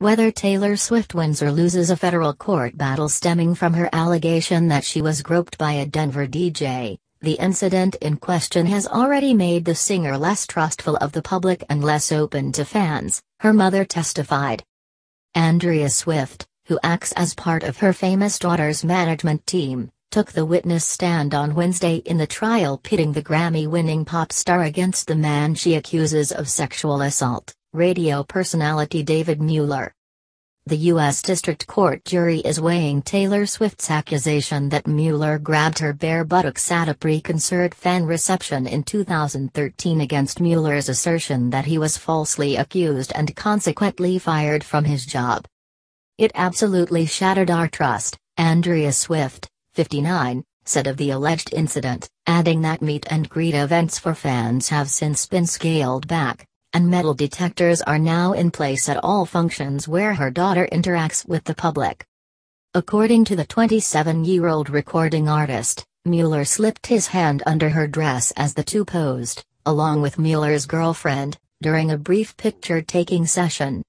Whether Taylor Swift wins or loses a federal court battle stemming from her allegation that she was groped by a Denver DJ, the incident in question has already made the singer less trustful of the public and less open to fans, her mother testified. Andrea Swift, who acts as part of her famous daughter's management team, took the witness stand on Wednesday in the trial pitting the Grammy-winning pop star against the man she accuses of sexual assault, radio personality David Mueller. The U.S. District Court jury is weighing Taylor Swift's accusation that Mueller grabbed her bare buttocks at a pre-concert fan reception in 2013 against Mueller's assertion that he was falsely accused and consequently fired from his job. It absolutely shattered our trust, Andrea Swift, 59, said of the alleged incident, adding that meet and greet events for fans have since been scaled back, and metal detectors are now in place at all functions where her daughter interacts with the public. According to the 27-year-old recording artist, Mueller slipped his hand under her dress as the two posed, along with Mueller's girlfriend, during a brief picture-taking session.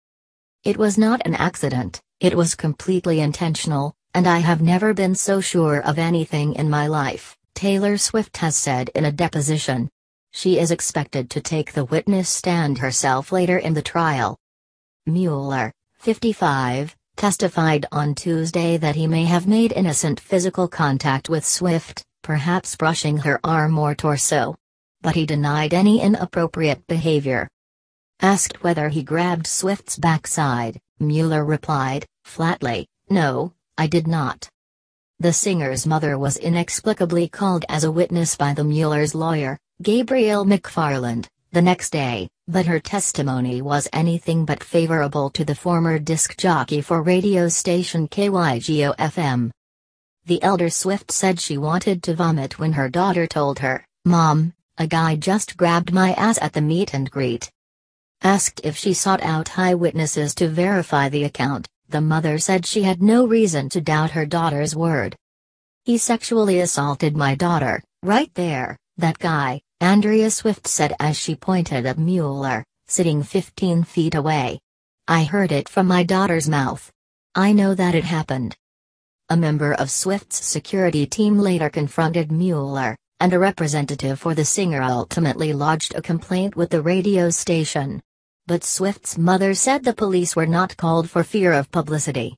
It was not an accident, it was completely intentional, and I have never been so sure of anything in my life, Taylor Swift has said in a deposition. She is expected to take the witness stand herself later in the trial. Mueller, 55, testified on Tuesday that he may have made innocent physical contact with Swift, perhaps brushing her arm or torso. But he denied any inappropriate behavior. Asked whether he grabbed Swift's backside, Mueller replied, flatly, No, I did not. The singer's mother was inexplicably called as a witness by the Mueller's lawyer, Gabrielle McFarland, the next day, but her testimony was anything but favorable to the former disc jockey for radio station KYGO FM. The elder Swift said she wanted to vomit when her daughter told her, Mom, a guy just grabbed my ass at the meet and greet. Asked if she sought out eyewitnesses to verify the account, the mother said she had no reason to doubt her daughter's word. He sexually assaulted my daughter, right there, that guy, Andrea Swift said as she pointed at Mueller, sitting 15 feet away. I heard it from my daughter's mouth. I know that it happened. A member of Swift's security team later confronted Mueller, and a representative for the singer ultimately lodged a complaint with the radio station but Swift's mother said the police were not called for fear of publicity.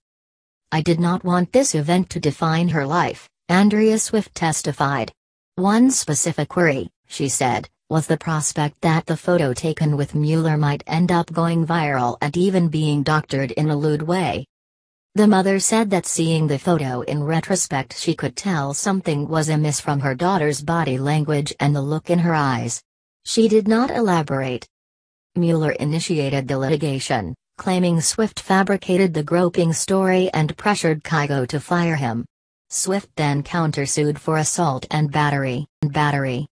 I did not want this event to define her life, Andrea Swift testified. One specific worry, she said, was the prospect that the photo taken with Mueller might end up going viral and even being doctored in a lewd way. The mother said that seeing the photo in retrospect she could tell something was amiss from her daughter's body language and the look in her eyes. She did not elaborate, Mueller initiated the litigation, claiming Swift fabricated the groping story and pressured Kygo to fire him. Swift then countersued for assault and battery. battery.